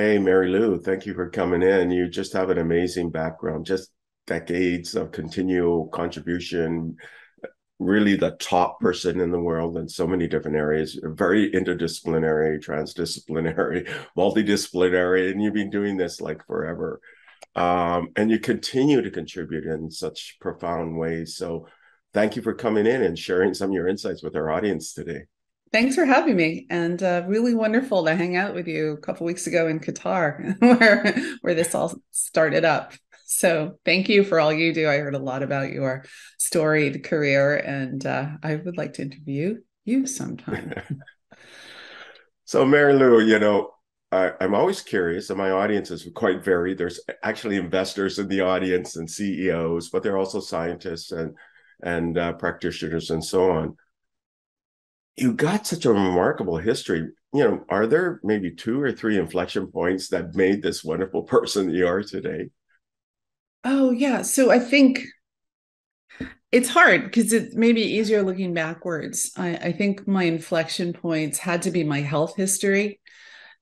Hey, Mary Lou, thank you for coming in. You just have an amazing background, just decades of continual contribution, really the top person in the world in so many different areas, very interdisciplinary, transdisciplinary, multidisciplinary, and you've been doing this like forever. Um, and you continue to contribute in such profound ways. So thank you for coming in and sharing some of your insights with our audience today. Thanks for having me, and uh, really wonderful to hang out with you a couple weeks ago in Qatar, where where this all started up. So thank you for all you do. I heard a lot about your storied career, and uh, I would like to interview you sometime. so, Mary Lou, you know, I, am always curious, and my audience is quite varied. There's actually investors in the audience and CEOs, but there are also scientists and and uh, practitioners and so on. You got such a remarkable history. You know, are there maybe two or three inflection points that made this wonderful person you are today? Oh, yeah. So I think it's hard because it may be easier looking backwards. I, I, think my inflection points had to be my health history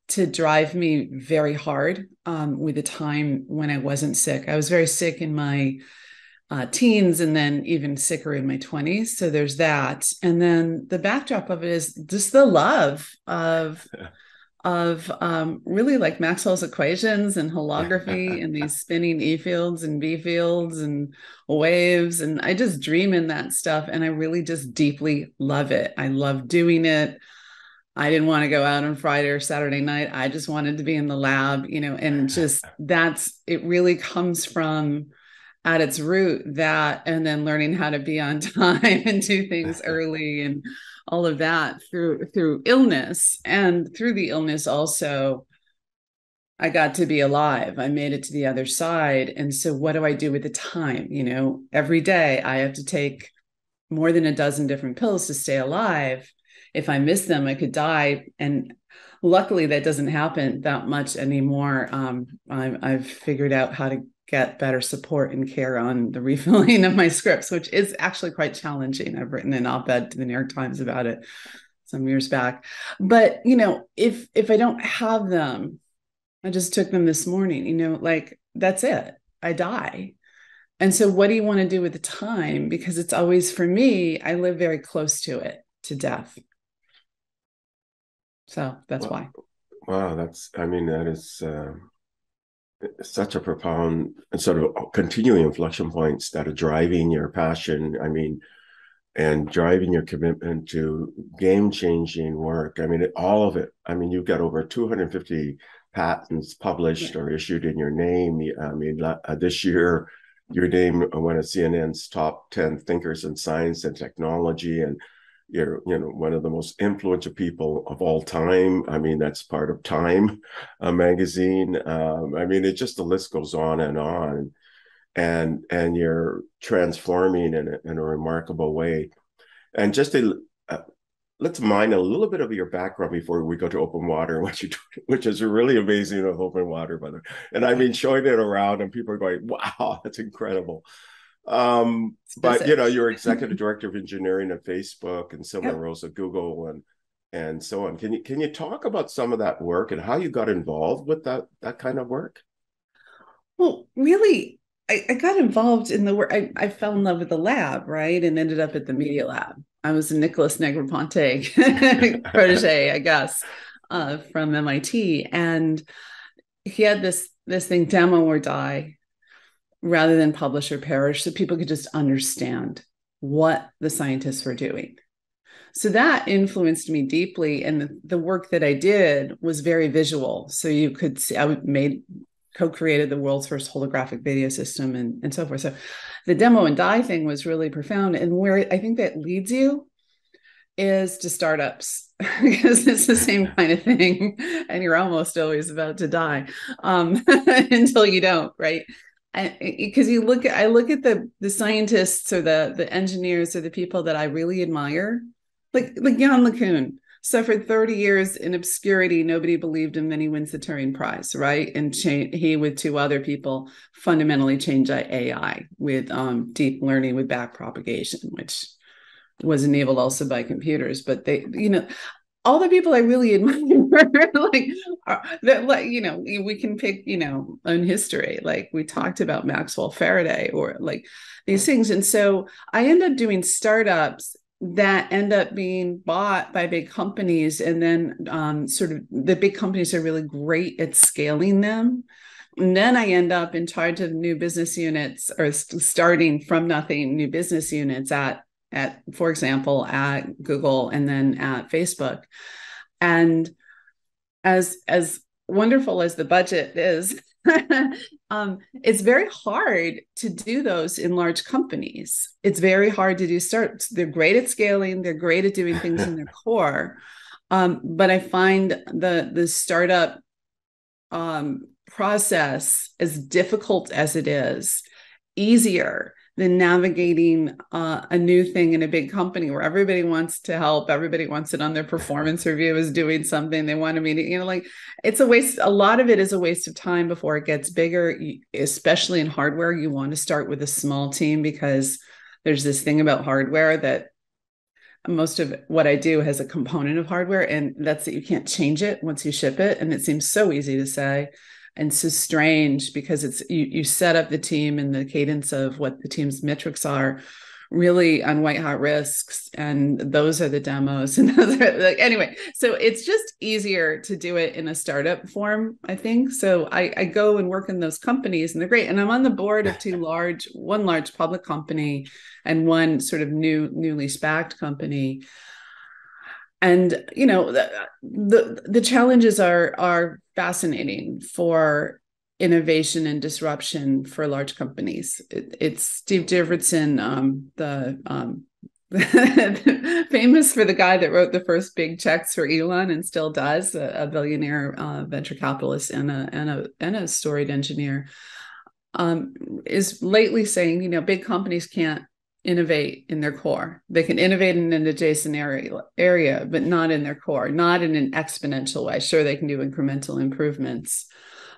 to drive me very hard um, with the time when I wasn't sick. I was very sick in my uh, teens and then even sicker in my 20s. So there's that. And then the backdrop of it is just the love of. of um, really like Maxwell's equations and holography and these spinning E fields and B fields and waves. And I just dream in that stuff. And I really just deeply love it. I love doing it. I didn't want to go out on Friday or Saturday night. I just wanted to be in the lab, you know, and just that's it really comes from at its root that and then learning how to be on time and do things early and all of that through through illness and through the illness also I got to be alive. I made it to the other side. And so what do I do with the time? You know, every day I have to take more than a dozen different pills to stay alive. If I miss them, I could die. And luckily that doesn't happen that much anymore. Um, i I've figured out how to get better support and care on the refilling of my scripts, which is actually quite challenging. I've written an op-ed to the New York Times about it some years back. But you know, if if I don't have them, I just took them this morning, you know, like that's it. I die. And so what do you want to do with the time? Because it's always for me, I live very close to it, to death. So that's why. Wow, that's I mean, that is uh such a profound and sort of continuing inflection points that are driving your passion. I mean, and driving your commitment to game changing work. I mean, all of it. I mean, you've got over 250 patents published or issued in your name. I mean, uh, this year, your name went at CNN's top 10 thinkers in science and technology. And you're you know one of the most influential people of all time. I mean that's part of time a magazine. Um, i mean it just the list goes on and on. And and you're transforming in a, in a remarkable way. And just to uh, let's mine a little bit of your background before we go to Openwater what you do, which is really amazing of Openwater by the way. And i mean showing it around and people are going wow that's incredible um, but you know, you're executive director of engineering at Facebook and similar yep. roles at Google and and so on. Can you can you talk about some of that work and how you got involved with that that kind of work? Well, really, I, I got involved in the work. I, I fell in love with the lab, right, and ended up at the Media Lab. I was a Nicholas Negroponte protege, I guess, uh, from MIT, and he had this this thing, demo or die, rather than publish or perish so people could just understand what the scientists were doing. So that influenced me deeply. And the, the work that I did was very visual. So you could see, I made, co created the world's first holographic video system and, and so forth. So the demo and die thing was really profound. And where I think that leads you is to startups because it's the same kind of thing and you're almost always about to die um, until you don't right because you look at I look at the the scientists or the the engineers or the people that I really admire, like like Yann LeCun suffered 30 years in obscurity. Nobody believed him. Then he wins the Turing Prize, right? And cha- he, with two other people, fundamentally changed AI with um, deep learning with back propagation, which was enabled also by computers. But they, you know, all the people I really admire, like, are, that, like, you know, we can pick, you know, in history, like we talked about Maxwell Faraday or like these things. And so I end up doing startups that end up being bought by big companies. And then um, sort of the big companies are really great at scaling them. And then I end up in charge of new business units or starting from nothing, new business units at at for example at google and then at facebook. And as as wonderful as the budget is um, it's very hard to do those in large companies. It's very hard to do starts they're great at scaling. They're great at doing things in their core. Um, but i find the the startup um, process as difficult as it is easier than navigating uh, a new thing in a big company where everybody wants to help everybody wants it on their performance review is doing something they want to meet you know like it's a waste a lot of it is a waste of time before it gets bigger especially in hardware you want to start with a small team because there's this thing about hardware that most of what I do has a component of hardware, and that's that you can't change it once you ship it. And it seems so easy to say and so strange because it's you you set up the team and the cadence of what the team's metrics are really on white hot risks and those are the demos. And those are like anyway so it's just easier to do it in a startup form i think. So I, I go and work in those companies and they're great. And i'm on the board of two large one large public company and one sort of new newly spacked company and you know the, the the challenges are are fascinating for innovation and disruption for large companies. It, it's steve jurvetson um, the um, famous for the guy that wrote the first big checks for Elon and still does a, a billionaire uh, venture capitalist and a and a and a storied engineer um, is lately saying you know big companies can't innovate in their core. They can innovate in an adjacent area, area, but not in their core, not in an exponential way. Sure, they can do incremental improvements,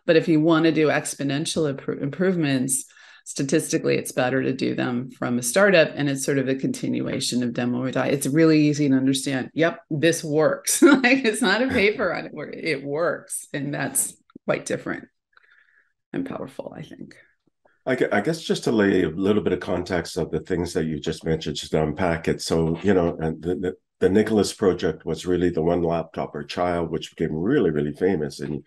but if you want to do exponential imp- improvements, statistically, it's better to do them from a startup, and it's sort of a continuation of demo or die. It's really easy to understand. Yep, this works. like it's not a paper on it; it works, and that's quite different and powerful. I think. I, guess just to lay a little bit of context of the things that you just mentioned, just to unpack it. So, you know, and the, the, the Nicholas project was really the one laptop per child, which became really, really famous. And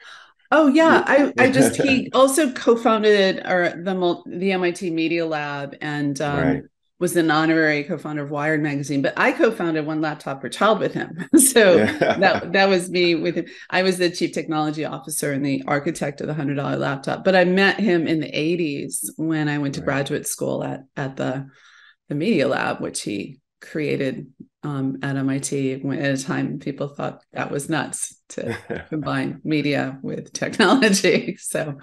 oh yeah, I, I just he also co-founded or the the MIT Media Lab and um, right was an honorary co-founder of Wired magazine, but I co-founded One Laptop per Child with him. so yeah. that that was me with him. I was the chief technology officer and the architect of the hundred dollar laptop. But I met him in the '80s when I went to right. graduate school at at the the Media Lab, which he created um, at MIT. When at a time people thought that was nuts to combine media with technology. So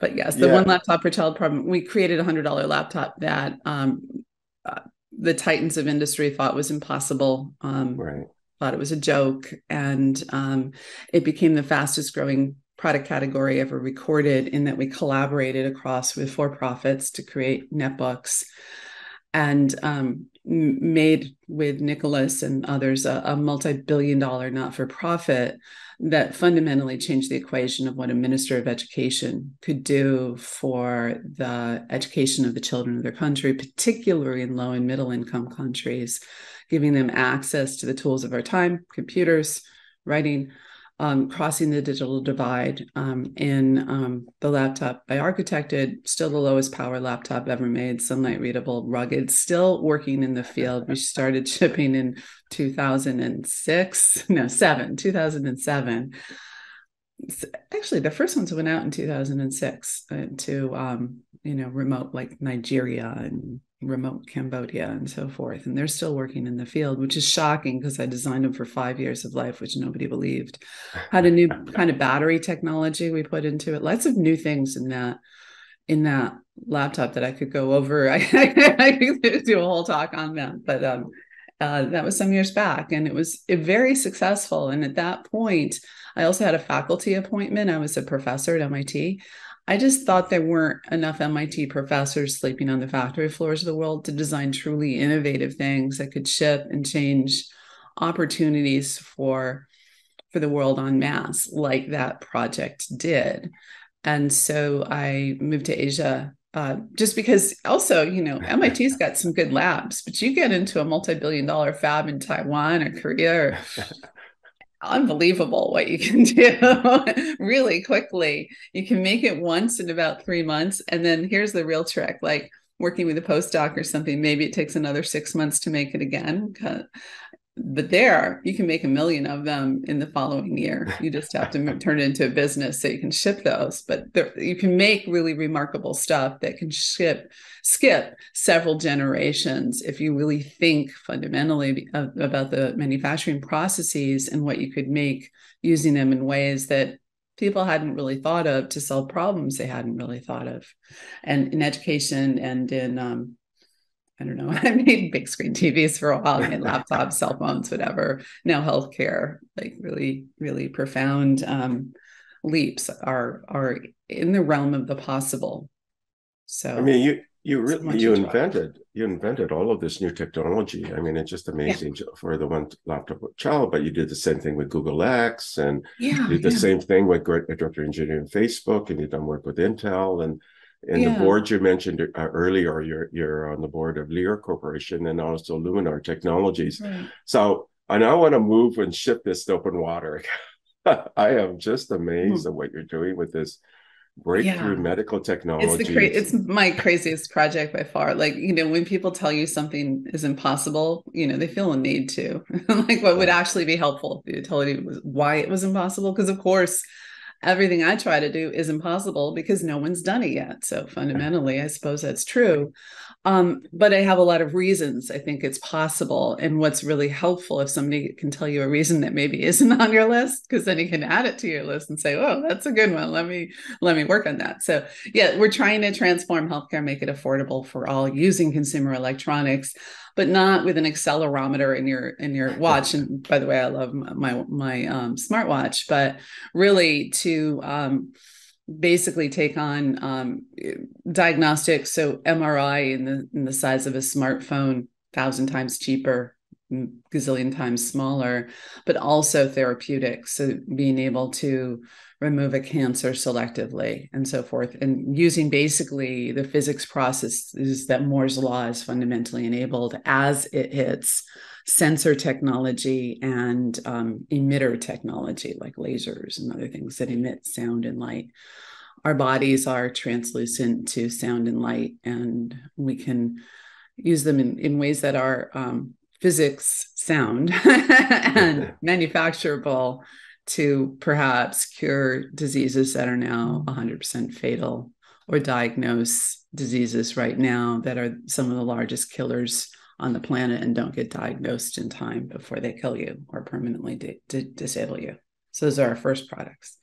but yes, the yeah. one laptop per child problem. We created a hundred dollar laptop that um, uh, the titans of industry thought was impossible. Um, right. Thought it was a joke, and um, it became the fastest growing product category ever recorded. In that we collaborated across with for profits to create netbooks, and um, made with Nicholas and others a, a multi billion dollar not for profit that fundamentally changed the equation of what a minister of education could do for the education of the children of their country, particularly in low and middle income countries, giving them access to the tools of our time, computers, writing, um, crossing the digital divide um, in um, the laptop I architected, still the lowest power laptop ever made, sunlight readable, rugged, still working in the field. We started shipping in 2006, no, seven, 2007. Actually, the first ones went out in 2006 uh, to, um, you know, remote like Nigeria and remote Cambodia and so forth. And they're still working in the field, which is shocking because I designed them for five years of life, which nobody believed. Had a new kind of battery technology we put into it. Lots of new things in that in that laptop that I could go over. I, I could do a whole talk on that, but um, uh, that was some years back, and it was very successful. And at that point, I also had a faculty appointment. I was a professor at MIT. I just thought there weren't enough MIT professors sleeping on the factory floors of the world to design truly innovative things that could ship and change opportunities for for the world en masse like that project did. And so i moved to asia uh, just because also you know mit's got some good labs but you get into a multi-billion dollar fab in taiwan or korea or unbelievable what you can do really quickly. You can make it once in about three months. And then here's the real trick like working with a postdoc or something, maybe it takes another six months to make it again but there you can make a million of them in the following year. You just have to turn it into a business so you can ship those but there, you can make really remarkable stuff that can ship skip several generations if you really think fundamentally about the manufacturing processes and what you could make using them in ways that people hadn't really thought of to solve problems they hadn't really thought of. And in education and in um, I don't know. I made big screen TVs for a while, I made laptops, cell phones, whatever. Now healthcare, like really, really profound um, leaps are are in the realm of the possible. So I mean, you you really you invented you invented all of this new technology. I mean, it's just amazing yeah. for the one laptop child. But you did the same thing with Google X, and yeah, you did the yeah. same thing with director engineering Facebook, and you've done work with Intel and and yeah. the board you mentioned uh, earlier, you're you're on the board of Lear Corporation and also Luminar Technologies. Right. So I now want to move and shift this to Openwater. I am just amazed mm. at what you're doing with this breakthrough yeah. medical technology. It's the cra- it's my craziest project by far. Like you know, when people tell you something is impossible, you know they feel a need to. like what would actually be helpful if you told you why it was impossible? Because of course everything I try to do is impossible because no one's done it yet. So fundamentally, I suppose that's true. Um, but I have a lot of reasons I think it's possible. And what's really helpful if somebody can tell you a reason that maybe isn't on your list, because then you can add it to your list and say, "Oh, that's a good one. Let me let me work on that." So yeah, we're trying to transform healthcare, make it affordable for all using consumer electronics but not with an accelerometer in your in your watch. And by the way, I love my my um, smartwatch, but really to um, basically take on um, diagnostics. So MRI in the in the size of a smartphone, thousand times cheaper, gazillion times smaller, but also therapeutics. So being able to remove a cancer selectively and so forth and using basically the physics processes that moore's law is fundamentally enabled as it hits sensor technology and um, emitter technology like lasers and other things that emit sound and light. Our bodies are translucent to sound and light and we can use them in, in ways that are um, physics sound and manufacturable to perhaps cure diseases that are now 100% fatal or diagnose diseases right now that are some of the largest killers on the planet and don't get diagnosed in time before they kill you or permanently di- di- disable you. So those are our first products.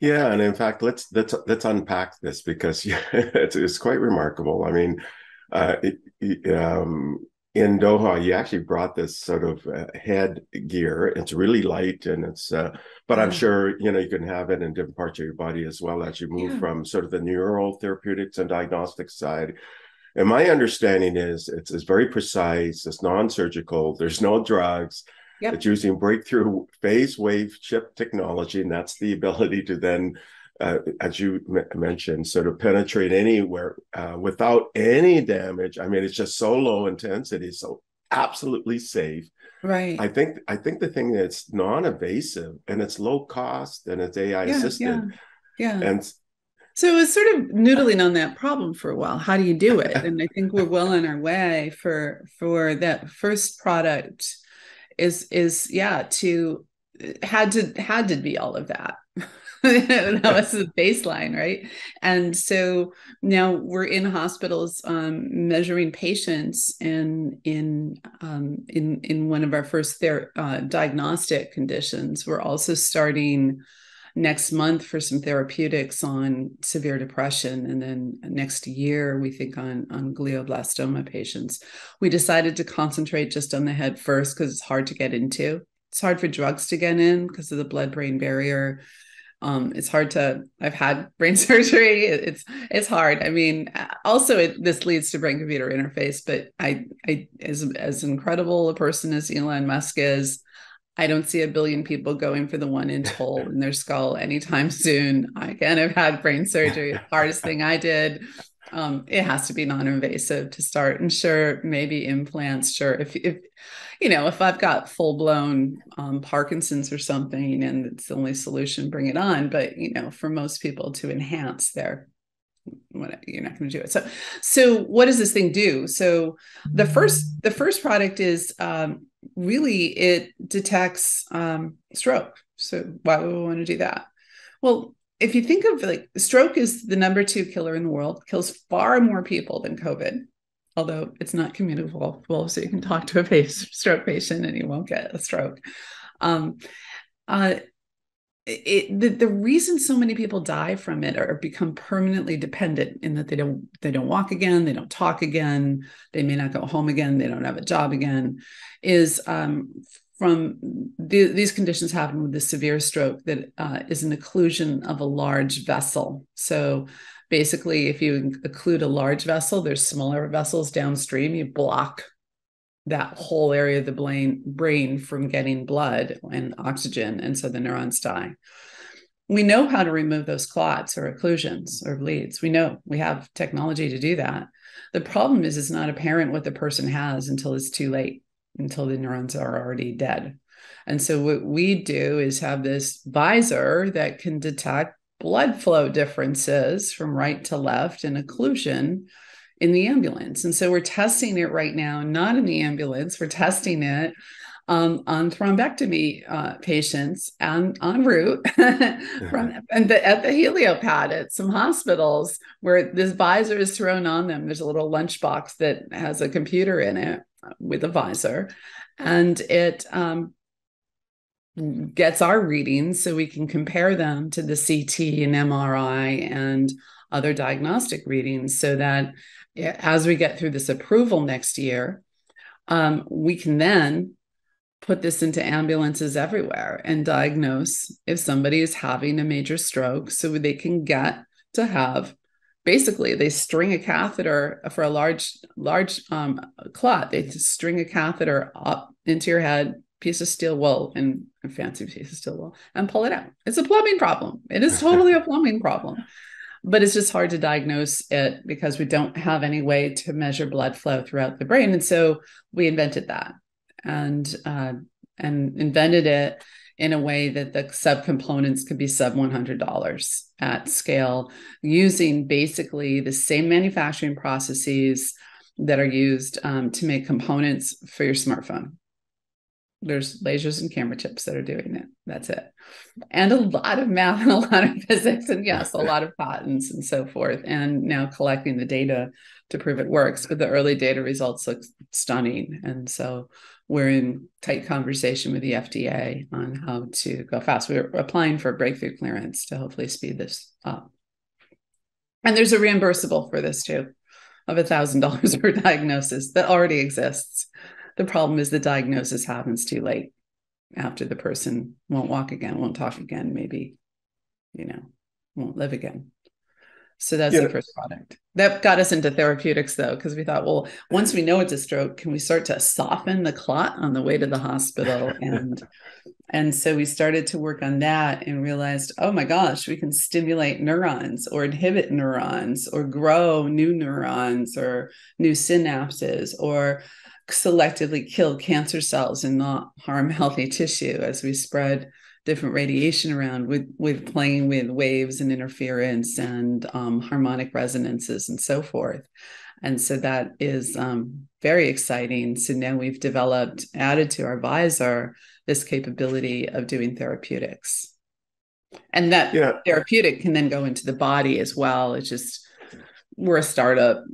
Yeah, and in fact, let's let's let's unpack this because it's, it's quite remarkable. I mean, uh, it, um, in Doha, you actually brought this sort of uh, head gear. It's really light, and it's. Uh, but I'm sure you know you can have it in different parts of your body as well as you move yeah. from sort of the neural therapeutics and diagnostic side. And my understanding is it's, it's very precise. It's non-surgical. There's no drugs. Yep. It's using breakthrough phase wave chip technology, and that's the ability to then uh, as you m- mentioned, sort of penetrate anywhere uh, without any damage. I mean, it's just so low intensity, so absolutely safe. Right. I think I think the thing that's non-invasive and it's low cost and it's AI yeah, assisted. Yeah. yeah. And so it was sort of noodling on that problem for a while. How do you do it? And I think we're well on our way for for that first product is is yeah to had to had to be all of that that was the baseline, right? And so now we're in hospitals um, measuring patients, and in um, in in one of our first ther- uh, diagnostic conditions, we're also starting next month for some therapeutics on severe depression. And then next year we think on on glioblastoma patients. We decided to concentrate just on the head first because it's hard to get into. It's hard for drugs to get in because of the blood brain barrier. Um, it's hard to i've had brain surgery. It's it's hard. I mean also it, this leads to brain computer interface but i i as as incredible a person as elon musk is i don't see a billion people going for the one inch hole in their skull anytime soon. I again have had brain surgery. Hardest thing i did um, it has to be non-invasive to start. And sure maybe implants. Sure if if you know if i've got full-blown um, parkinson's or something and it's the only solution bring it on. But you know for most people to enhance their what you're not going to do it. So so what does this thing do? So the first the first product is um, really it detects um, stroke so why would we want to do that well if you think of like stroke is the number two killer in the world, kills far more people than COVID, although it's not communicable. Well, so you can talk to a stroke patient and you won't get a stroke. Um, uh, it, the, the reason so many people die from it or become permanently dependent in that they don't they don't walk again they don't talk again they may not go home again they don't have a job again is um, from the, these conditions happen with the severe stroke that uh, is an occlusion of a large vessel. So basically, if you occlude a large vessel, there's smaller vessels downstream. You block that whole area of the brain, brain from getting blood and oxygen, and so the neurons die. We know how to remove those clots or occlusions or bleeds. We know we have technology to do that. The problem is, it's not apparent what the person has until it's too late until the neurons are already dead. And so what we do is have this visor that can detect blood flow differences from right to left and occlusion in the ambulance. And so we're testing it right now, not in the ambulance, we're testing it um, on thrombectomy uh, patients and en route from and the, at the heliopad at some hospitals where this visor is thrown on them. There's a little lunchbox that has a computer in it with a visor, and it um, gets our readings so we can compare them to the CT and MRI and other diagnostic readings so that as we get through this approval next year, um, we can then put this into ambulances everywhere and diagnose if somebody is having a major stroke so they can get to have basically they string a catheter for a large large um, clot. They string a catheter up into your head piece of steel wool and fancy piece of steel wool and pull it out. It's a plumbing problem. It is totally a plumbing problem but it's just hard to diagnose it because we don't have any way to measure blood flow throughout the brain. And so we invented that and uh, and invented it in a way that the subcomponents could be sub $100 at scale using basically the same manufacturing processes that are used um, to make components for your smartphone there's lasers and camera chips that are doing it that's it and a lot of math and a lot of physics and yes a lot of patents and so forth and now collecting the data to prove it works but the early data results look stunning and so we're in tight conversation with the FDA on how to go fast. We're applying for breakthrough clearance to hopefully speed this up. And there's a reimbursable for this too of $1,000 per diagnosis that already exists. The problem is the diagnosis happens too late after the person won't walk again, won't talk again, maybe, you know, won't live again. So that's yeah. the first product. That got us into therapeutics though, because we thought, well, once we know it's a stroke, can we start to soften the clot on the way to the hospital? And and so we started to work on that and realized, oh my gosh, we can stimulate neurons or inhibit neurons or grow new neurons or new synapses or selectively kill cancer cells and not harm healthy tissue as we spread different radiation around with with playing with waves and interference and um, harmonic resonances and so forth. And so that is um, very exciting. So now we've developed added to our visor this capability of doing therapeutics. And that yeah. therapeutic can then go into the body as well. It's just we're a startup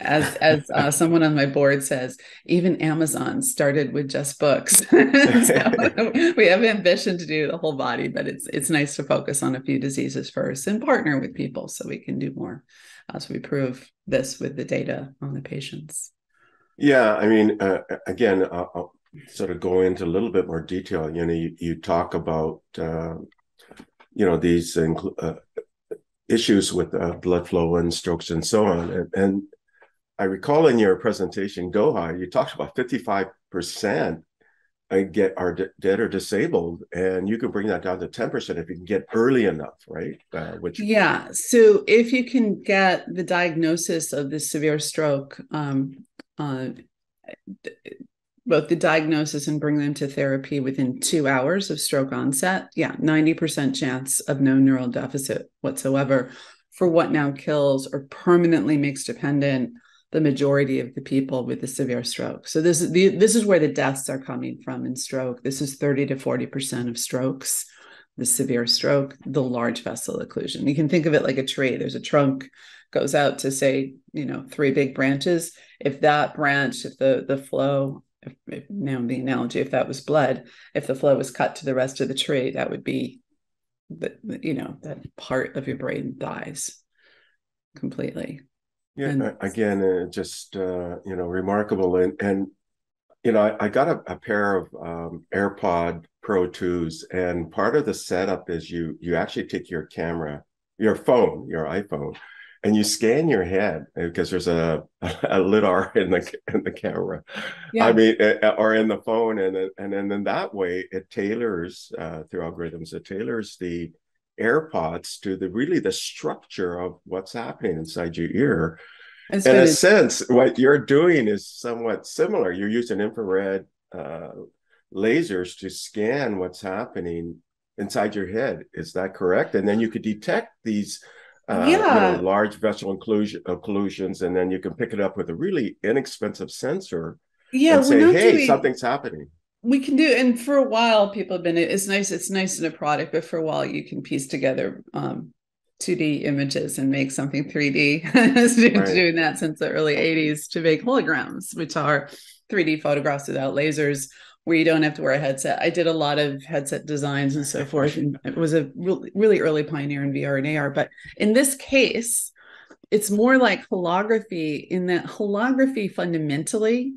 as as uh, someone on my board says even amazon started with just books. So we have ambition to do the whole body but it's it's nice to focus on a few diseases first and partner with people so we can do more as we prove this with the data on the patients. Yeah i mean uh, again I'll, I'll, sort of go into a little bit more detail. You know you, you talk about uh, you know these uh, issues with uh, blood flow and strokes and so on. And, and, I recall in your presentation, Doha, you talked about 55% get are dead or disabled, and you can bring that down to 10% if you can get early enough, right? Uh, which yeah, so if you can get the diagnosis of the severe stroke, um, uh, both the diagnosis and bring them to therapy within two hours of stroke onset, yeah, 90% chance of no neural deficit whatsoever for what now kills or permanently makes dependent the majority of the people with the severe stroke. So this is the this is where the deaths are coming from in stroke. This is 30 to 40% of strokes, the severe stroke, the large vessel occlusion. You can think of it like a tree. There's a trunk goes out to say, you know, three big branches. If that branch, if the the flow if, if, now the analogy, if that was blood, if the flow was cut to the rest of the tree, that would be the you know that part of your brain dies completely. Yeah, and, again, uh, just uh, you know, remarkable, and and you know, I, I got a, a, pair of um, AirPod Pro twos, and part of the setup is you you actually take your camera, your phone, your iPhone, and you scan your head because there's a, a lidar in the in the camera yeah. i mean eh, eh, or in the phone and and and then that way it tailors uh, through algorithms it tailors the airpods to the really the structure of what's happening inside your ear in a sense what you're doing is somewhat similar you're using infrared uh, lasers to scan what's happening inside your head is that correct and then you could detect these uh, yeah. You know, large vessel occlusion, occlusions, and then you can pick it up with a really inexpensive sensor. Yeah, and say, "Hey, something's happening." We can do, and for a while, people have been. It's nice. It's nice in a product, but for a while, you can piece together um, 2D images and make something 3D. right. Doing that since the early 80s to make holograms, which are 3D photographs without lasers where you don't have to wear a headset. I did a lot of headset designs and so forth, and it was a really, really early pioneer in VR and AR. But in this case, it's more like holography in that holography fundamentally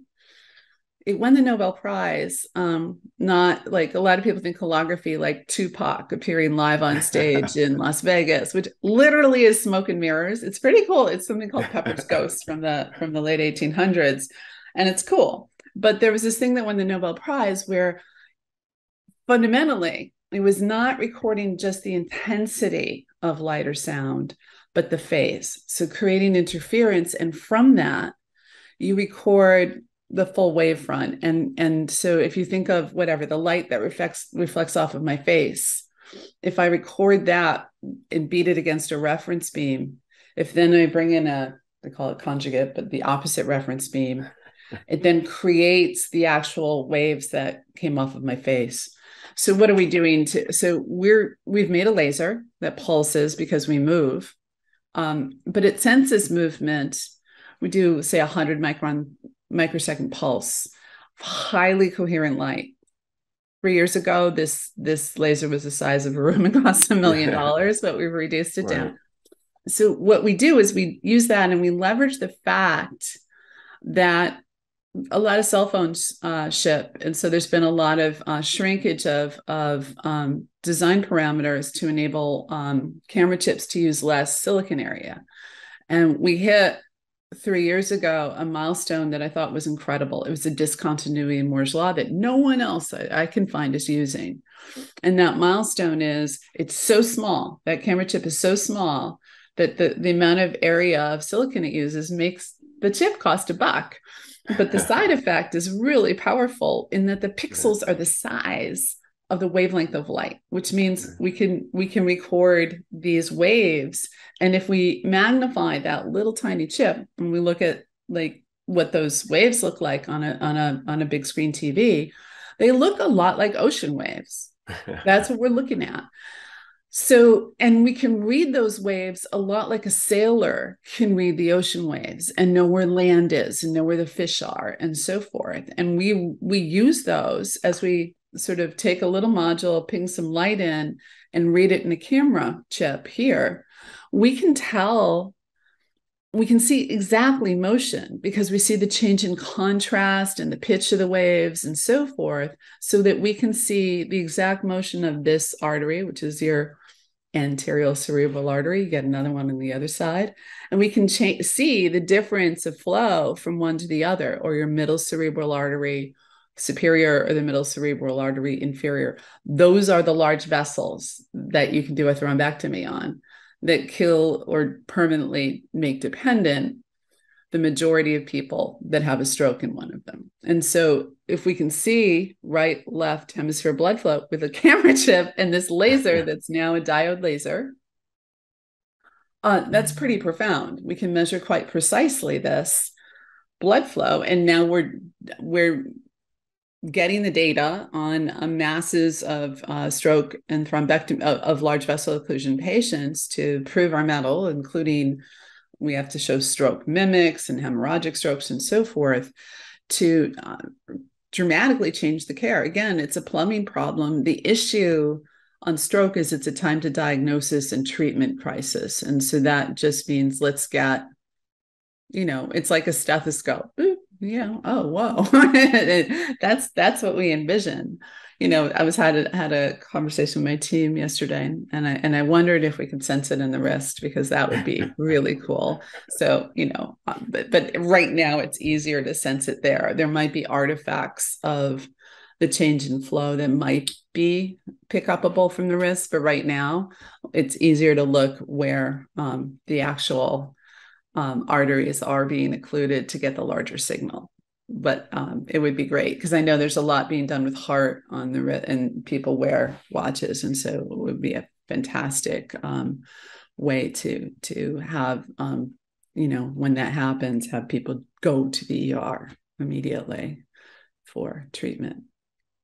it won the Nobel Prize. Um, not like a lot of people think holography like Tupac appearing live on stage in Las Vegas, which literally is smoke and mirrors. It's pretty cool. It's something called Pepper's Ghost from the from the late 1800s, and it's cool. But there was this thing that won the Nobel Prize where fundamentally it was not recording just the intensity of light or sound, but the phase. So creating interference. And from that, you record the full wavefront. And, and so if you think of whatever, the light that reflects reflects off of my face, if I record that and beat it against a reference beam, if then I bring in a they call it conjugate, but the opposite reference beam, it then creates the actual waves that came off of my face so what are we doing to so we're we've made a laser that pulses because we move um, but it senses movement we do say a 100 micron microsecond pulse highly coherent light three years ago this this laser was the size of a room and cost a million dollars but we've reduced it right. down so what we do is we use that and we leverage the fact that a lot of cell phones uh, ship, and so there's been a lot of uh, shrinkage of of um, design parameters to enable um, camera chips to use less silicon area. And we hit three years ago a milestone that I thought was incredible. It was a discontinuity in Moore's law that no one else I, I can find is using. And that milestone is it's so small. That camera chip is so small that the the amount of area of silicon it uses makes the chip cost a buck but the side effect is really powerful in that the pixels are the size of the wavelength of light which means we can we can record these waves. And if we magnify that little tiny chip and we look at like what those waves look like on a on a on a big screen TV they look a lot like ocean waves. That's what we're looking at. So, and we can read those waves a lot like a sailor can read the ocean waves and know where land is and know where the fish are and so forth. And we we use those as we sort of take a little module, ping some light in, and read it in a camera chip here. We can tell we can see exactly motion because we see the change in contrast and the pitch of the waves and so forth, so that we can see the exact motion of this artery, which is your anterior cerebral artery, you get another one on the other side. And we can cha- see the difference of flow from one to the other, or your middle cerebral artery superior or the middle cerebral artery inferior. Those are the large vessels that you can do a thrombectomy on that kill or permanently make dependent the majority of people that have a stroke in one of them. And so, if we can see right, left hemisphere blood flow with a camera chip and this laser that's now a diode laser, uh, that's pretty profound. We can measure quite precisely this blood flow, and now we're we're getting the data on uh, masses of uh, stroke and thrombectomy of, of large vessel occlusion patients to prove our mettle, including we have to show stroke mimics and hemorrhagic strokes and so forth to uh, dramatically change the care. Again, it's a plumbing problem. The issue on stroke is it's a time to diagnosis and treatment crisis. And so that just means let's get, you know, it's like a stethoscope. Boop, yeah. Oh, whoa. that's that's what we envision you know, I was had a, had a conversation with my team yesterday, and I and I wondered if we could sense it in the wrist because that would be really cool. So you know, um, but but right now it's easier to sense it there. There might be artifacts of the change in flow that might be pick upable from the wrist, but right now it's easier to look where um, the actual um, arteries are being occluded to get the larger signal but um, it would be great because I know there's a lot being done with heart on the and people wear watches, and so it would be a fantastic um, way to to have um, you know when that happens, have people go to the ER immediately for treatment.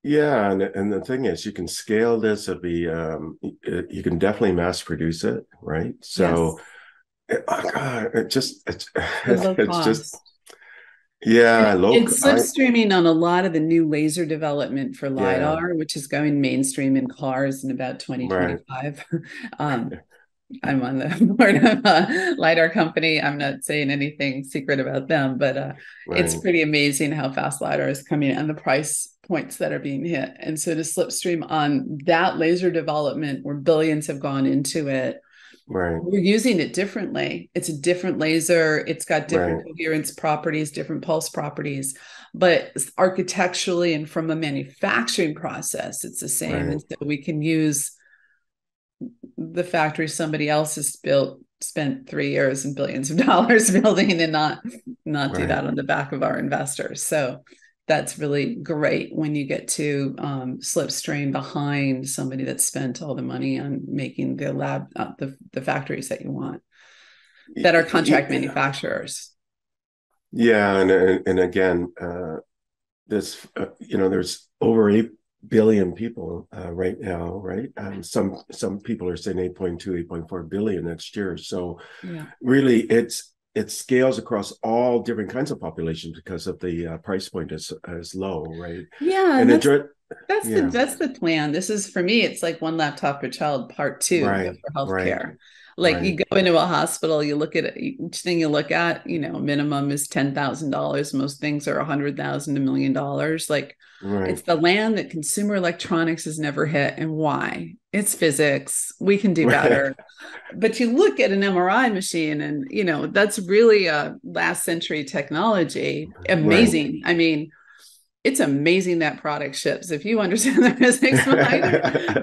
Yeah, and and the thing is, you can scale this. It'll be um, you can definitely mass produce it, right? So, yes. It, oh God, it just it's, it's just yeah, local, it's slipstreaming I, on a lot of the new laser development for lidar, yeah. which is going mainstream in cars in about 2025. Right. um, I'm on the board of a lidar company. I'm not saying anything secret about them, but uh, right. it's pretty amazing how fast lidar is coming and the price points that are being hit. And so to slipstream on that laser development, where billions have gone into it, Right. We're using it differently. It's a different laser. It's got different right. coherence properties, different pulse properties, but architecturally and from a manufacturing process, it's the same. Right. And so we can use the factory somebody else has built, spent three years and billions of dollars building, and not not right. do that on the back of our investors. So that's really great when you get to um, slipstream behind somebody that spent all the money on making the lab uh, the, the factories that you want that are contract yeah. manufacturers yeah and and again uh, this uh, you know there's over 8 billion people uh, right now right um, some some people are saying 8.2 8.4 billion next year so yeah. really it's it scales across all different kinds of populations because of the uh, price point is is low, right? Yeah, and that's, that's yeah. the that's the plan. This is for me. It's like one laptop per child, part two right, for healthcare. Right. Like right. you go into a hospital, you look at each thing you look at, you know, minimum is ten thousand dollars. Most things are a hundred thousand, a million dollars. Like right. it's the land that consumer electronics has never hit, and why? It's physics. We can do better. but you look at an MRI machine, and you know that's really a last century technology. Amazing. I mean, it's amazing that product ships. If you understand the physics behind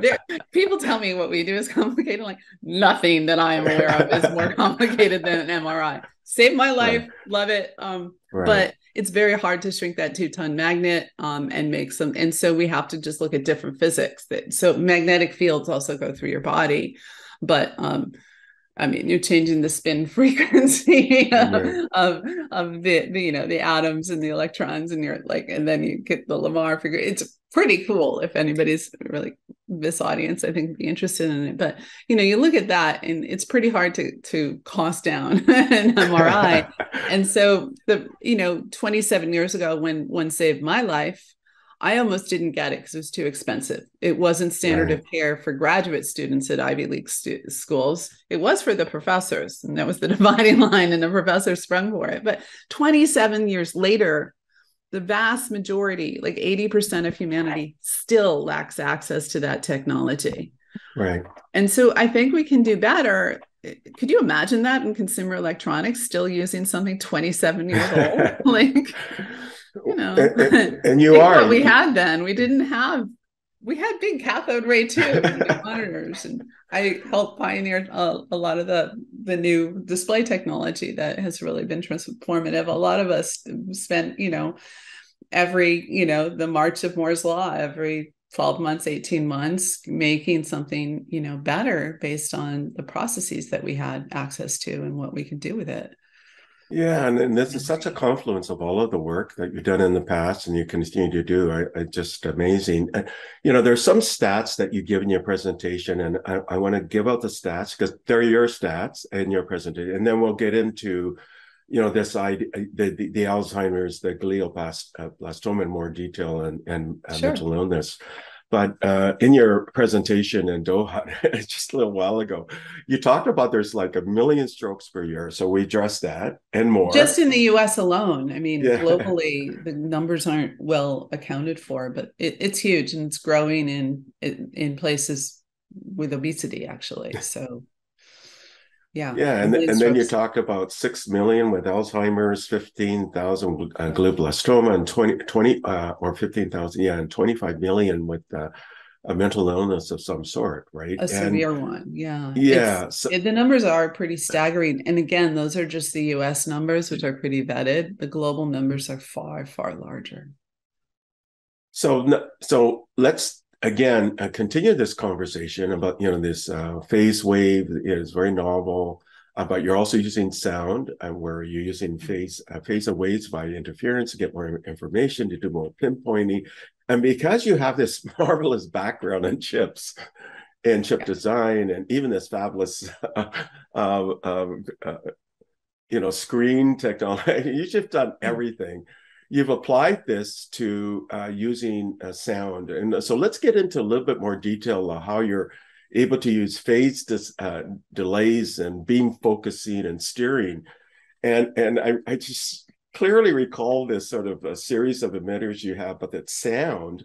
it, people tell me what we do is complicated. Like nothing that I am aware of is more complicated than an MRI. Save my life, right. love it. Um, right. but it's very hard to shrink that two ton magnet um, and make some. And so we have to just look at different physics. That so magnetic fields also go through your body, but um, I mean, you're changing the spin frequency of, of, of the, the, you know the atoms and the electrons, and you're like, and then you get the Larmor figure. It's pretty cool if anybody's really this audience, I think, would be interested in it. But you know, you look at that, and it's pretty hard to to cost down an MRI. and so the you know, 27 years ago, when one saved my life, I almost didn't get it because it was too expensive. It wasn't standard right. of care for graduate students at Ivy League stu- schools. It was for the professors, and that was the dividing line, and the professors sprung for it. But 27 years later, the vast majority, like 80% of humanity, still lacks access to that technology. Right. And so I think we can do better. Could you imagine that in consumer electronics, still using something 27 years old? like, you know, and, and, and you are. What we had then, we didn't have we had big cathode ray too monitors and i helped pioneer a, a, lot of the the new display technology that has really been transformative. A lot of us spent you know every you know the march of moore's law every 12 months 18 months making something you know better based on the processes that we had access to and what we could do with it yeah, and, and this is such a confluence of all of the work that you've done in the past and you continue to do. I, I just amazing. Uh, you know, there's some stats that you give in your presentation, and I, I want to give out the stats because they're your stats in your presentation, and then we'll get into, you know, this idea, the the, the Alzheimer's, the glioblastoma in more detail, and and uh, sure. mental illness. But uh, in your presentation in Doha just a little while ago, you talked about there's like a million strokes per year. So we address that and more. Just in the US alone. I mean, yeah. globally, the numbers aren't well accounted for, but it, it's huge and it's growing in, in places with obesity, actually. So yeah. Yeah and, and then you talk about 6 million with alzheimer's 15000 uh, glioblastoma and 20, 20 uh, or 15000 yeah and 25 million with uh, a mental illness of some sort right? A and, severe one yeah. Yeah so, it, the numbers are pretty staggering and again those are just the us numbers which are pretty vetted. The global numbers are far far larger. So so let's again uh, continue this conversation about you know this uh, phase wave is very novel uh, but you're also using sound uh, where you're using mm-hmm. phase uh, phase of waves via interference to get more information to do more pinpointing and because you have this marvelous background in chips and chip design and even this fabulous um, uh, you know screen technology you've done mm-hmm. everything you've applied this to uh, using uh, sound. And so let's get into a little bit more detail of how you're able to use phase dis, uh, delays and beam focusing and steering. And, and I, I, just clearly recall this sort of a series of emitters you have, but that sound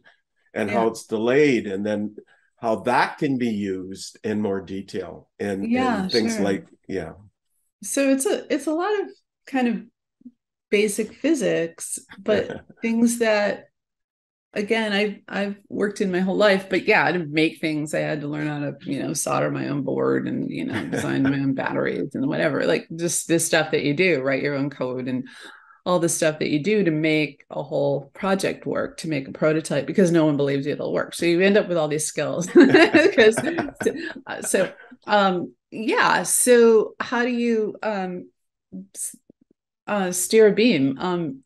and yeah. how it's delayed and then how that can be used in more detail and, yeah, and things sure. like, yeah. So it's a, it's a lot of kind of basic physics, but things that again I've I've worked in my whole life, but yeah, to make things I had to learn how to, you know, solder my own board and you know, design my own batteries and whatever. Like just this stuff that you do, write your own code and all the stuff that you do to make a whole project work to make a prototype because no one believes it'll work so you end up with all these skills because so, so um yeah so how do you um uh, steer a beam. Um,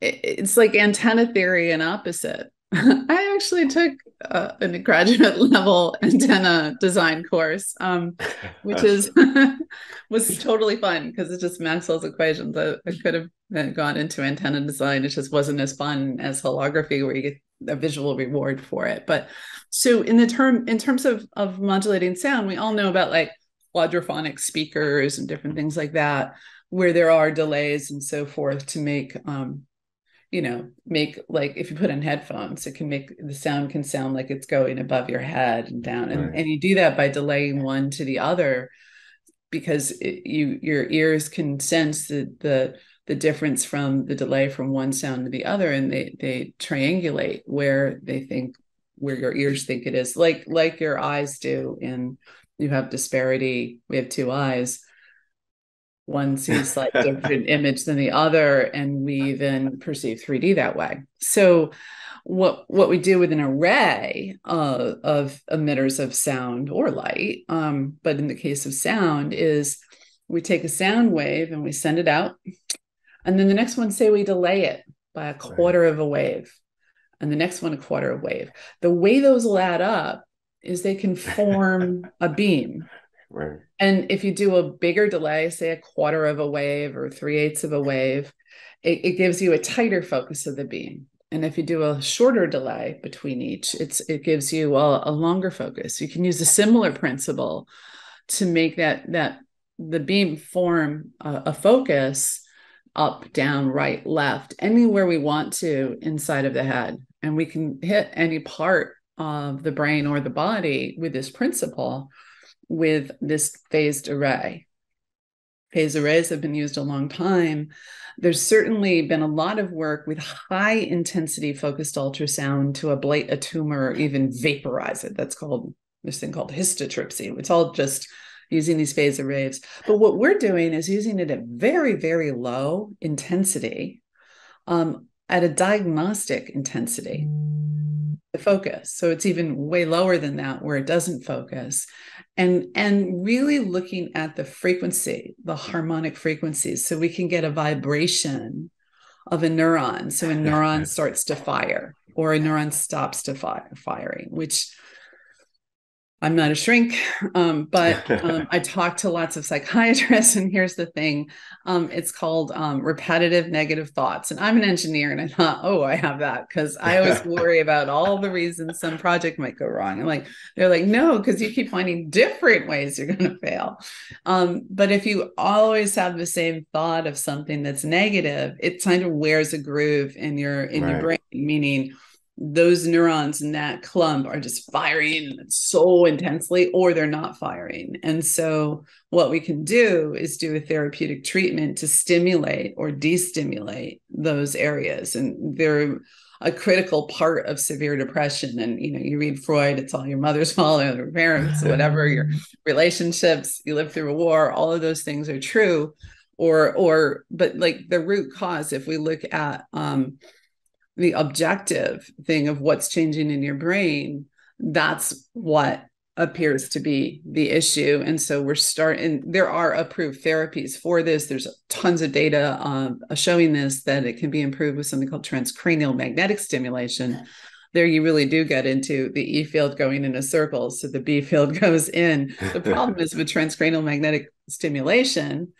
it, it's like antenna theory and opposite. I actually took uh, a graduate level antenna design course, um, which is was totally fun because it's just Maxwell's equations. I, I, could have gone into antenna design. It just wasn't as fun as holography, where you get a visual reward for it. But so in the term, in terms of of modulating sound, we all know about like quadraphonic speakers and different things like that where there are delays and so forth to make um you know make like if you put in headphones it can make the sound can sound like it's going above your head and down and, right. and you do that by delaying one to the other because it, you your ears can sense the the the difference from the delay from one sound to the other and they they triangulate where they think where your ears think it is like like your eyes do and you have disparity we have two eyes one sees like different image than the other and we then perceive 3d that way. So what what we do with an array uh, of emitters of sound or light um, but in the case of sound is we take a sound wave and we send it out and then the next one say we delay it by a quarter right. of a wave and the next one a quarter of a wave. The way those will add up is they can form a beam Right. And if you do a bigger delay, say a quarter of a wave or three eighths of a wave, it, it gives you a tighter focus of the beam. And if you do a shorter delay between each, it's it gives you a, a longer focus. You can use a similar principle to make that that the beam form a, a focus up, down, right, left, anywhere we want to inside of the head. And we can hit any part of the brain or the body with this principle with this phased array. Phased arrays have been used a long time. There's certainly been a lot of work with high intensity focused ultrasound to ablate a tumor or even vaporize it. That's called this thing called histotripsy. It's all just using these phased arrays. But what we're doing is using it at very, very low intensity um, at a diagnostic intensity the focus. So it's even way lower than that where it doesn't focus. And and really looking at the frequency the harmonic frequencies so we can get a vibration of a neuron. So a neuron starts to fire or a neuron stops to fire firing which I'm not a shrink, um, but um, I talk to lots of psychiatrists. And here's the thing um, it's called um, repetitive negative thoughts. And I'm an engineer, and I thought, oh, I have that because I always worry about all the reasons some project might go wrong. And like, they're like, no, because you keep finding different ways you're going to fail. Um, but if you always have the same thought of something that's negative, it kind of wears a groove in your in right. your brain, meaning, those neurons in that clump are just firing so intensely or they're not firing. And so what we can do is do a therapeutic treatment to stimulate or destimulate those areas. And they're a critical part of severe depression. And you know you read freud it's all your mother's fault or your parents whatever your relationships you live through a war all of those things are true. Or or but like the root cause if we look at um the objective thing of what's changing in your brain, that's what appears to be the issue. And so we're starting, there are approved therapies for this. There's tons of data um, showing this that it can be improved with something called transcranial magnetic stimulation. There, you really do get into the E field going in a circle. So the B field goes in. The problem is with transcranial magnetic stimulation,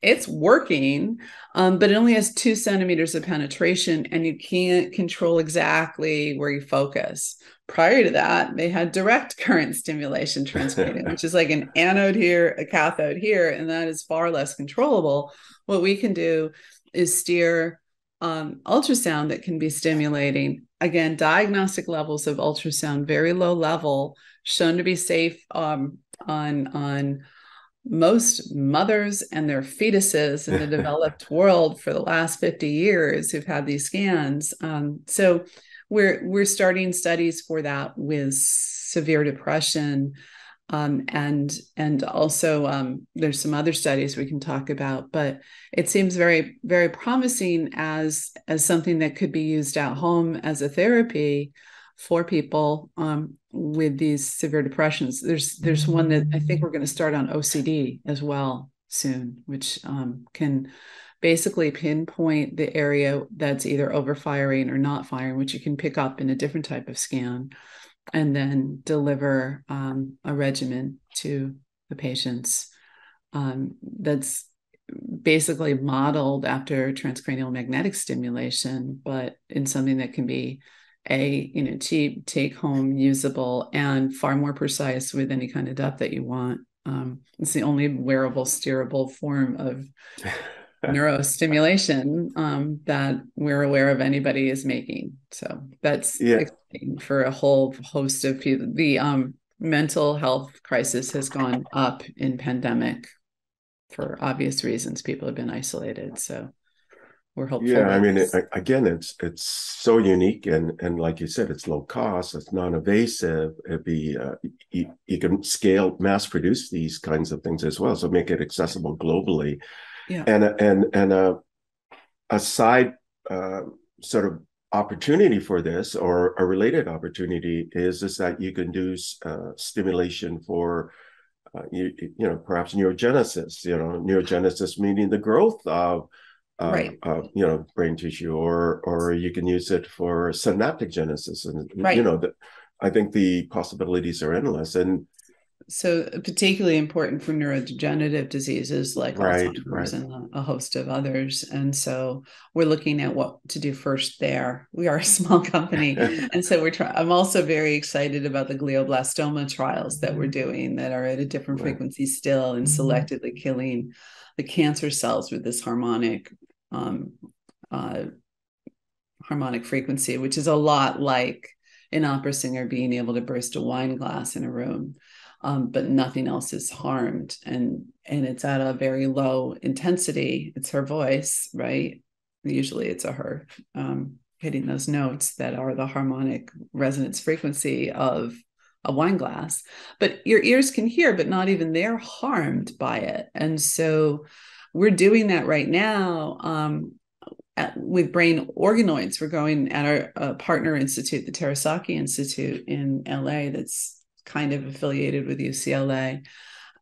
it's working, um, but it only has two centimeters of penetration, and you can't control exactly where you focus. Prior to that, they had direct current stimulation transmitting, which is like an anode here, a cathode here, and that is far less controllable. What we can do is steer um, ultrasound that can be stimulating. Again, diagnostic levels of ultrasound, very low level, shown to be safe um, on on most mothers and their fetuses in the developed world for the last 50 years who've had these scans. Um, so we're we're starting studies for that with severe depression. Um, and and also um, there's some other studies we can talk about, but it seems very very promising as as something that could be used at home as a therapy for people um, with these severe depressions. There's there's one that I think we're going to start on OCD as well soon, which um, can basically pinpoint the area that's either over firing or not firing, which you can pick up in a different type of scan, and then deliver um, a regimen to the patients um, that's basically modeled after transcranial magnetic stimulation, but in something that can be a you know cheap take home usable and far more precise with any kind of depth that you want. Um, it's the only wearable steerable form of neurostimulation um, that we're aware of anybody is making. So that's yeah. for a whole host of people the um, mental health crisis has gone up in pandemic for obvious reasons. People have been isolated. So we're hopeful. Yeah, I mean, it, again, it's it's so unique, and and like you said, it's low cost, it's non-invasive. It be uh, you, you, can scale, mass produce these kinds of things as well, so make it accessible globally. Yeah, and and and a a side uh, sort of opportunity for this, or a related opportunity, is is that you can do uh, stimulation for. Uh, you, you know, perhaps neurogenesis. You know, neurogenesis meaning the growth of uh, right. Uh, you know, brain tissue, or or you can use it for synaptic genesis, and right. you know, the, I think the possibilities are endless. And so, particularly important for neurodegenerative diseases like right, Alzheimer's right. and a host of others. And so, we're looking at what to do first there. We are a small company, and so we're trying. I'm also very excited about the glioblastoma trials that we're doing that are at a different frequency still and mm-hmm. selectively killing the cancer cells with this harmonic um, uh, harmonic frequency, which is a lot like an opera singer being able to burst a wine glass in a room um, but nothing else is harmed. And and it's at a very low intensity. It's her voice right? Usually it's a her um, hitting those notes that are the harmonic resonance frequency of a wine glass. But your ears can hear but not even they're harmed by it. And so we're doing that right now um, at, with brain organoids we're going at our uh, partner institute the terasaki institute in la that's kind of affiliated with UCLA.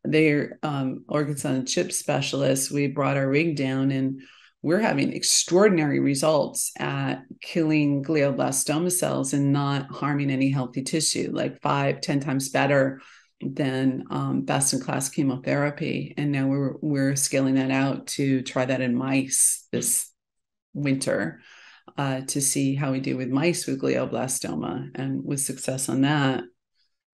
They're um, organs on chip specialists. We brought our rig down and we're having extraordinary results at killing glioblastoma cells and not harming any healthy tissue, like five, ten times better than um, best in class chemotherapy. And now we're we're scaling that out to try that in mice this winter uh, to see how we do with mice with glioblastoma. And with success on that,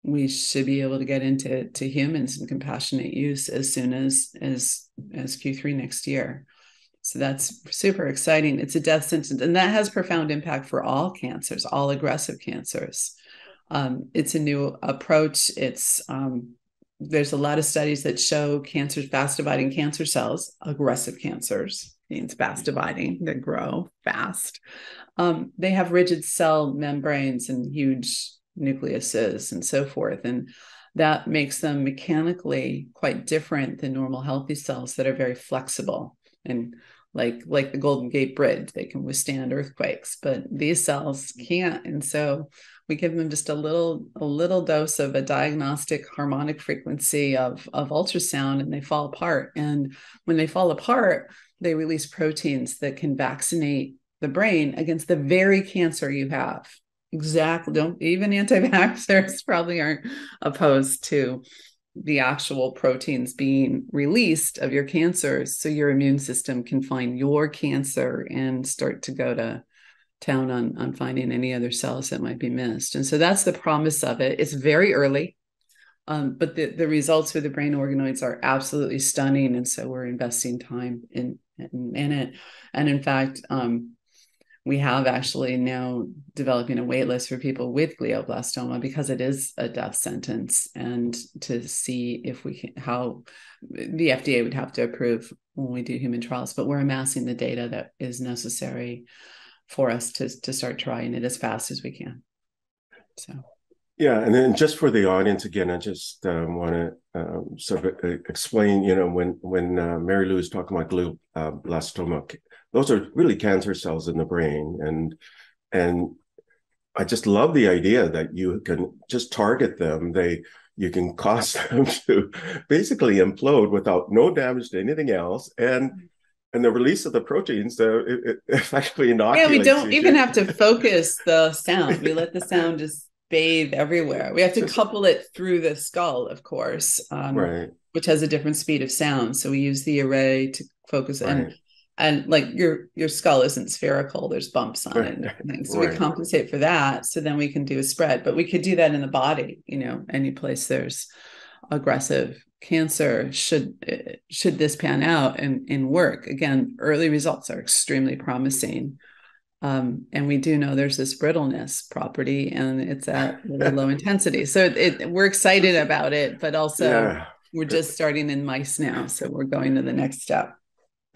we should be able to get into to humans and compassionate use as soon as as as Q3 next year. So that's super exciting. It's a death sentence, and that has profound impact for all cancers, all aggressive cancers. Um, it's a new approach. It's um, there's a lot of studies that show cancers, fast dividing cancer cells, aggressive cancers means fast dividing that grow fast. Um, they have rigid cell membranes and huge nucleuses and so forth. And that makes them mechanically quite different than normal healthy cells that are very flexible and like like the golden gate bridge they can withstand earthquakes but these cells can't and so we give them just a little a little dose of a diagnostic harmonic frequency of of ultrasound and they fall apart. And when they fall apart they release proteins that can vaccinate the brain against the very cancer you have. Exactly. Don't even anti-vaxxers probably aren't opposed to the actual proteins being released of your cancers. So your immune system can find your cancer and start to go to town on on finding any other cells that might be missed. And so that's the promise of it. It's very early um, but the, the results with the brain organoids are absolutely stunning. And so we're investing time in in, in it. And in fact um, we have actually now developing a wait list for people with glioblastoma because it is a death sentence and to see if we can how the FDA would have to approve when we do human trials but we're amassing the data that is necessary for us to to start trying it as fast as we can. So. Yeah and then just for the audience again i just uh, want to um, sort of uh, explain you know when when uh, mary lou is talking about glioblastoma those are really cancer cells in the brain and and i just love the idea that you can just target them. They you can cause them to basically implode without no damage to anything else and and the release of the proteins uh, it, it effectively inoculates yeah we don't even have to focus the sound. We let the sound just bathe everywhere. We have to couple it through the skull of course um, right. which has a different speed of sound. So we use the array to focus right. and and like your your skull isn't spherical. There's bumps on it And so right. we compensate for that. So then we can do a spread but we could do that in the body you know any place there's aggressive cancer should should this pan out and, and work again early results are extremely promising um, and we do know there's this brittleness property and it's at really low intensity so it, we're excited about it but also yeah. we're just starting in mice now so we're going to the next step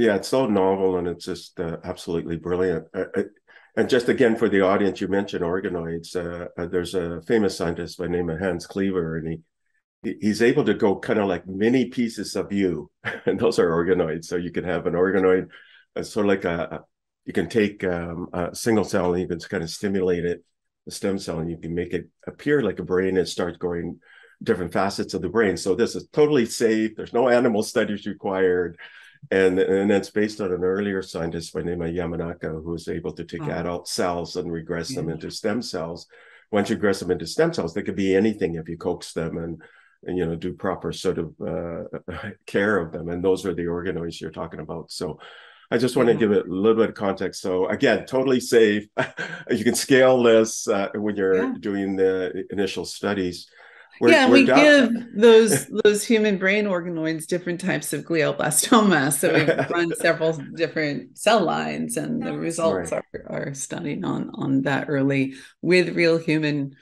yeah, it's so novel and it's just uh, absolutely brilliant. Uh, uh, and just again for the audience, you mentioned organoids. Uh, uh, there's a famous scientist by name of Hans Clevers, and he he's able to go kind of like mini pieces of you, and those are organoids. So you can have an organoid, uh, sort of like a you can take um, a single cell and you can kind of stimulate it, the stem cell, and you can make it appear like a brain and start going different facets of the brain. So this is totally safe. There's no animal studies required and and it's based on an earlier scientist by name of Yamanaka who was able to take oh. adult cells and regress yeah. them into stem cells. Once you regress them into stem cells, they could be anything if you coax them and and you know do proper sort of uh, care of them. And those are the organoids you're talking about. So I just want to give it a little bit of context. So again, totally safe. you can scale this uh, when you're yeah. doing the initial studies. we're, yeah, we're we down. give those those human brain organoids different types of glioblastoma. So we've run several different cell lines, and the results right. are, are studying on on that early with real human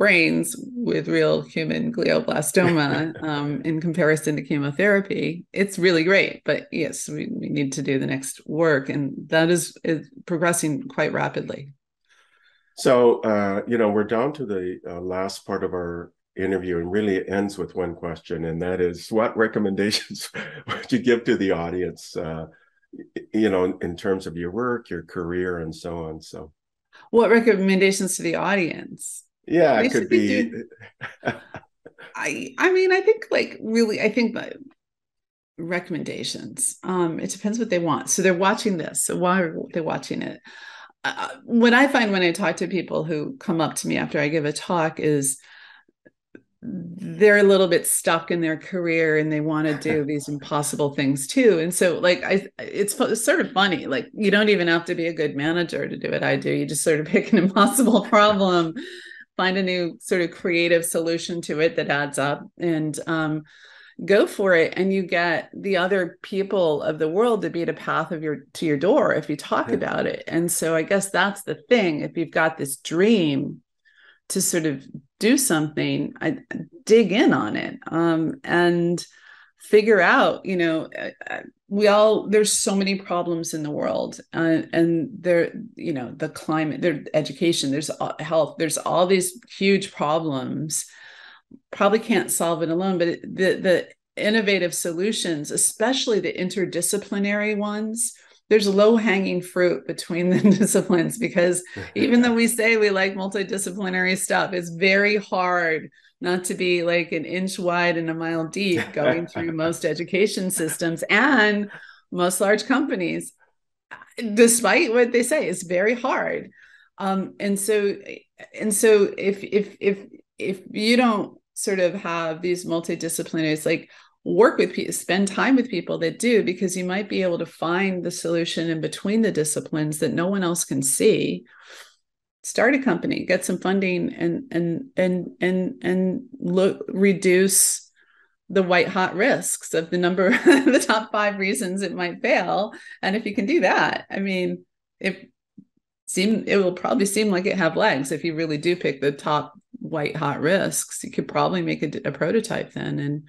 brains with real human glioblastoma um, in comparison to chemotherapy. It's really great, but yes, we, we need to do the next work, and that is, is progressing quite rapidly. So, uh, you know, we're down to the uh, last part of our interview and really it ends with one question and that is what recommendations would you give to the audience uh, you know in terms of your work your career and so on so what recommendations to the audience yeah it could be. i i mean i think like really i think that recommendations um it depends what they want. So they're watching this. So why are they watching it? Uh, what i find when i talk to people who come up to me after i give a talk is they're a little bit stuck in their career and they want to do these impossible things too. And so like i it's, it's, sort of funny like you don't even have to be a good manager to do what i do. You just sort of pick an impossible problem find a new sort of creative solution to it that adds up and um, go for it. And you get the other people of the world to be at a path of your to your door if you talk yeah. about it. And so i guess that's the thing. If you've got this dream to sort of do something, I dig in on it. Um, and figure out, you know, uh, uh, we all there's so many problems in the world uh, and there you know the climate their education there's health there's all these huge problems. Probably can't solve it alone but the the innovative solutions especially the interdisciplinary ones there's low hanging fruit between the disciplines because even though we say we like multidisciplinary stuff, it's very hard not to be like an inch wide and a mile deep going through most education systems and most large companies. Despite what they say, it's very hard. Um, and so, and so if if if if you don't sort of have these multidisciplinaries, like work with people, spend time with people that do, because you might be able to find the solution in between the disciplines that no one else can see. Start a company, get some funding, and and and and and look reduce the white hot risks of the number the top five reasons it might fail. And if you can do that, I mean, it seem it will probably seem like it have legs if you really do pick the top white hot risks. You could probably make a, a prototype then and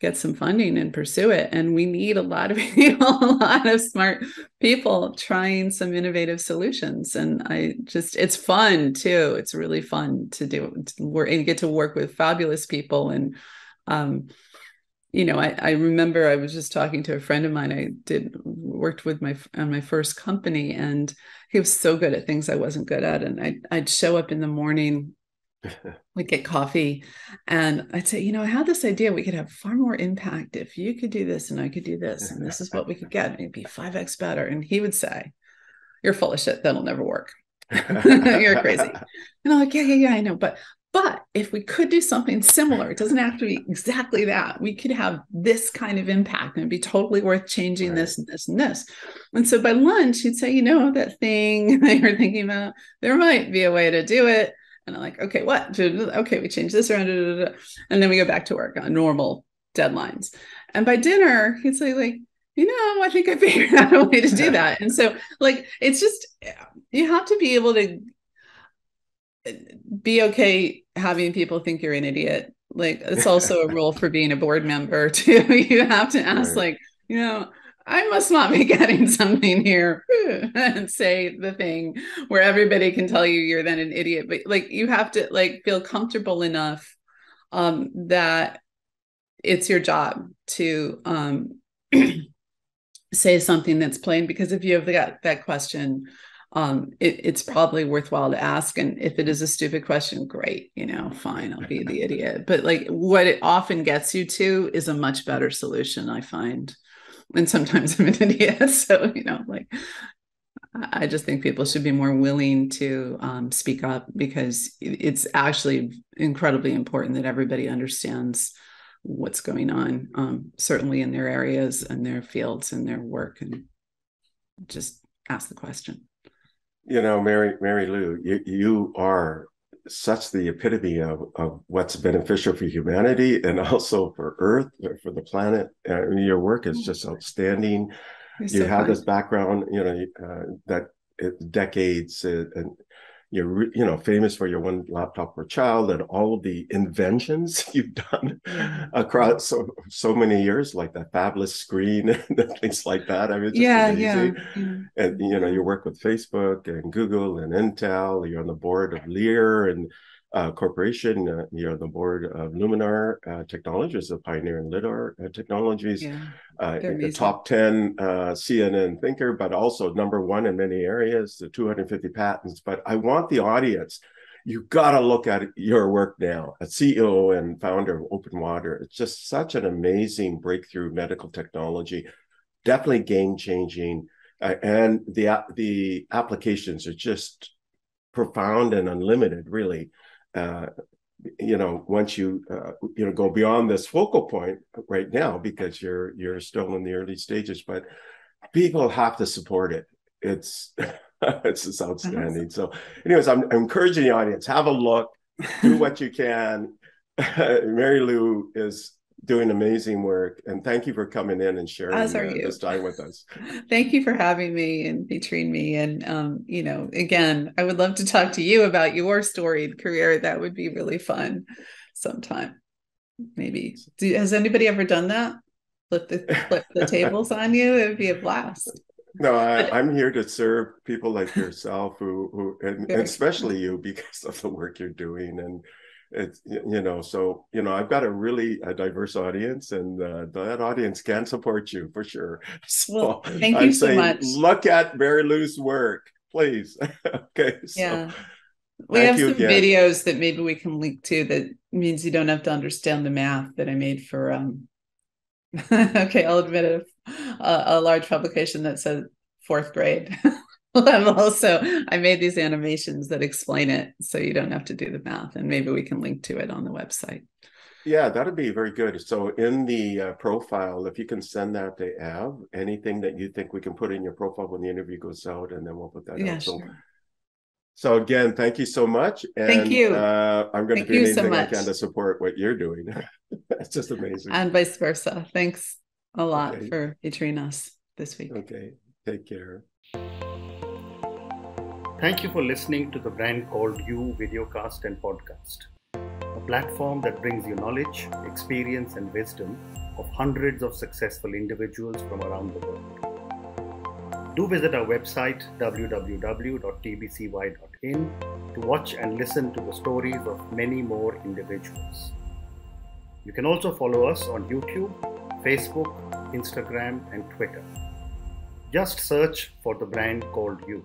get some funding and pursue it. And we need a lot of people, a lot of smart people trying some innovative solutions. And I just, it's fun too. It's really fun to do to work and get to work with fabulous people. And, um, you know, I, I remember I was just talking to a friend of mine. I did worked with my on my first company, and he was so good at things I wasn't good at. And I I'd show up in the morning we'd get coffee and I'd say, you know, I had this idea we could have far more impact if you could do this and I could do this and this is what we could get. It'd be 5x better. And he would say, You're full of shit. That'll never work. You're crazy. And I'm like, yeah, yeah, yeah, I know. But but if we could do something similar, it doesn't have to be exactly that. We could have this kind of impact and it'd be totally worth changing right. this and this and this. And so by lunch, he'd say, you know, that thing that you're thinking about, there might be a way to do it and I'm like, okay, what? Okay, we change this around, and then we go back to work on normal deadlines. And by dinner, he'd say, like, you know, I think I figured out a way to do that. And so, like, it's just you have to be able to uh, be okay having people think you're an idiot. Like, it's also a rule for being a board member too. you have to ask, right. like, you know, I must not be getting something here and say the thing where everybody can tell you you're then an idiot. But like you have to like feel comfortable enough um, that it's your job to um, say something that's plain because if you have got that question, um, it, it's probably worthwhile to ask. And if it is a stupid question, great, you know, fine, I'll be the idiot. But like what it often gets you to is a much better solution, I find and sometimes I'm an idiot. So, you know, like I just think people should be more willing to um, speak up because it's actually incredibly important that everybody understands what's going on, um, certainly in their areas and their fields and their work, and just ask the question. You know, Mary, Mary Lou, you, you are such the epitome of, of what's beneficial for humanity and also for Earth, for the planet. I mean, your work is just outstanding. You're you so have fun. this background, you know, uh, that decades uh, and you're you know famous for your one laptop per child and all of the inventions you've done across so so many years like that phabless screen and things like that. I mean yeah, yeah, yeah. And you know you work with facebook and google and intel. You're on the board of lear and uh, corporation. Uh, you're on the board of Luminar uh, Technologies, a pioneer in lidar uh, technologies. Yeah, uh, the top ten uh, CNN thinker, but also number one in many areas. The 250 patents. But I want the audience. You got to look at your work now. A CEO and founder of Openwater. It's just such an amazing breakthrough medical technology. Definitely game changing, and the the applications are just profound and unlimited. Really uh, you know once you uh, you know go beyond this focal point right now because you're you're still in the early stages but people have to support it. It's it's just outstanding. So anyways I'm, I'm encouraging the audience have a look do what you can. Mary lou is doing amazing work and thank you for coming in and sharing As are uh, you. this time with us. Thank you for having me and featuring me and um, you know again i would love to talk to you about your storied career. That would be really fun sometime maybe. Do, has anybody ever done that? Flip the flip the tables on you? It would be a blast. No I, am here to serve people like yourself who who and, and especially you because of the work you're doing and it's you know so you know i've got a really a diverse audience and uh, that audience can support you for sure. So well, thank you I'm so much. look at mary lou's work please. Okay so yeah. We have some again. videos that maybe we can link to that means you don't have to understand the math that i made for um okay i'll admit it a, a large publication that says fourth grade I'm also I made these animations that explain it so you don't have to do the math and maybe we can link to it on the website. Yeah, that'd be very good. So in the uh, profile, if you can send that to Av, anything that you think we can put in your profile when the interview goes out, and then we'll put that yeah, out. So, sure. so again, thank you so much. And, thank you. Uh, I'm going to do anything so I can to support what you're doing. it's just amazing. And vice versa. Thanks a lot okay. for featuring us this week. Okay. Take care. Thank you for listening to the brand called You Videocast and Podcast, a platform that brings you knowledge, experience, and wisdom of hundreds of successful individuals from around the world. Do visit our website www.tbcy.in to watch and listen to the stories of many more individuals. You can also follow us on YouTube, Facebook, Instagram, and Twitter. Just search for the brand called You.